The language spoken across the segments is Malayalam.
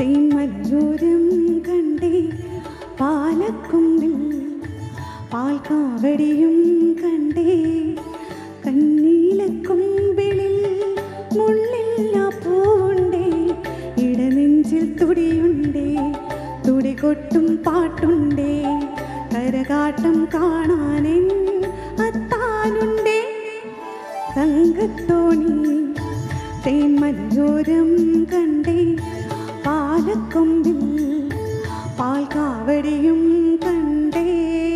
തേന്മലയോരം കണ്ടേ പാലക്കുമ്പിൽ പാൽക്കാവടിയും കണ്ടേ കണ്ണീലക്കുമ്പിളിൽ. മുള്ളില്ല പൂവുണ്ടേ ഇടനെഞ്ചിൽ തുടിയുണ്ടേ തുടി കൊട്ടും പാട്ടുണ്ടേ. കരകാട്ടം കാണാനെൻ അത്താനുണ്ടേ. തങ്കത്തോണി തേന്മലയോരം കണ്ടേ. പാലക്കൊമ്പിൽ പാൽക്കാവടിയും കണ്ടേ.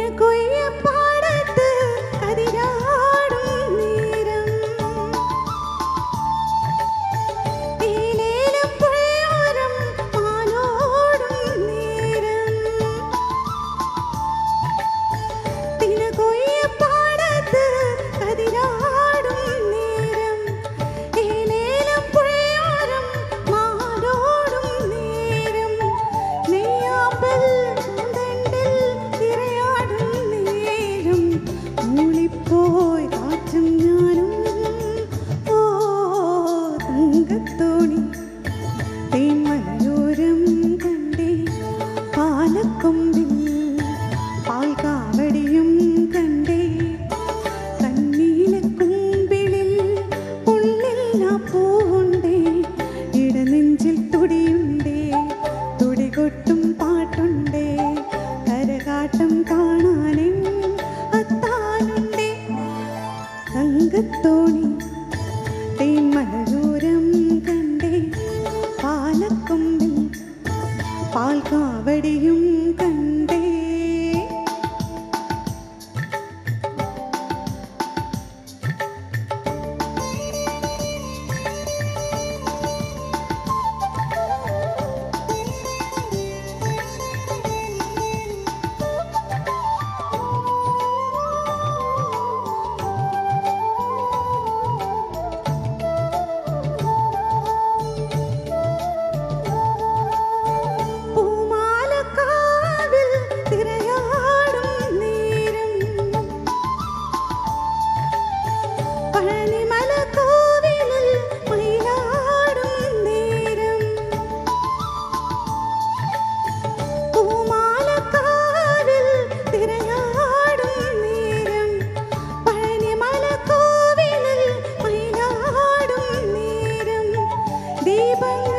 玫瑰。പാലക്കൊമ്പിൽ പാൽക്കാവടിയും കണ്ടേ. ഇടനെഞ്ചിൽ തുടിയുണ്ടേ. തുടി പാട്ടുണ്ടേ. അത്താനുണ്ടേ കണ്ടേ. പാൽക്കാവടിയും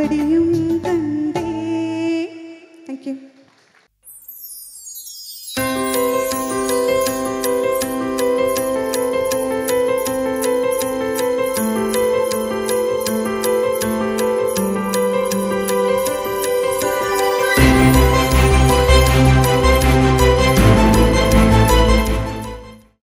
പാലക്കൊമ്പിൽ പാൽക്കാവടിയും കണ്ടേ